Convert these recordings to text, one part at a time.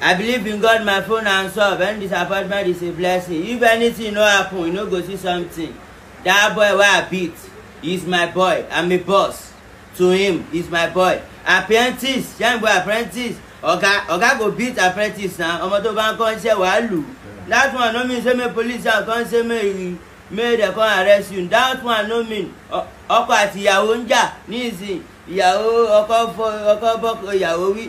I believe in God my phone and solve any disappointment is a blessing. If anything no happen, you no go see something that boy where i beat he's my boy i'm a boss to him He's my boy apprentice young boy, apprentice oga oga go beat apprentice na ọmọ tó bá ń kọ́ iṣẹ́ wàá lù that one no mean say make police and come say make make dem come arrest you that one no mean ọkọ àti ìyàwó ń jà nísìnyí ìyàwó ọkọ fọ ọkọ bọkọ ìyàwó wí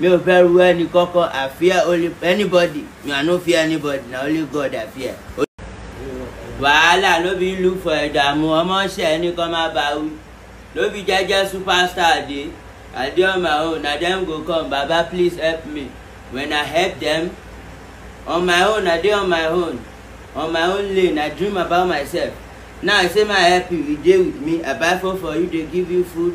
mi ò bẹ̀rù ẹni kọ́kọ́ i fear only anybody mi i no fear anybody na only god i fear. wàhálà ló bí look for ìdààmú ọmọọṣẹ ẹni kan má bá wí ló bí jẹjẹ superstar dé i dey on my own na dem go come baba please help me when i help dem on my own i dey on my own on my own lane i dream about myself now i say my happy you dey with me i buy food for you dey give you food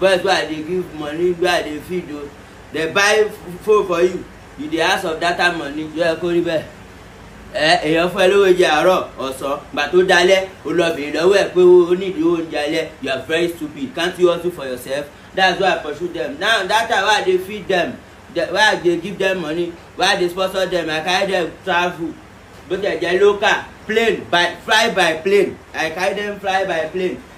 boys wey i dey give money wey i dey feed o they buy phone for you you dey ask of data money you ẹ kó rí bẹ́ẹ̀ ẹ eh, èèyàn fún ẹ lówó oúnjẹ àárọ̀ ọ̀sán ìgbà tó dalẹ̀ o lọ bèrè lọ́wọ́ ẹ pé o ní ìdíwọ́ oúnjẹ alẹ́ you are very stupid can't you hustle for yourself that's why i pursue them now that time wey i dey feed them Why wey i dey give them money Why i dey sponsor them i carry them travel bó they jẹ́ local plane by fly by plane i carry them fly by plane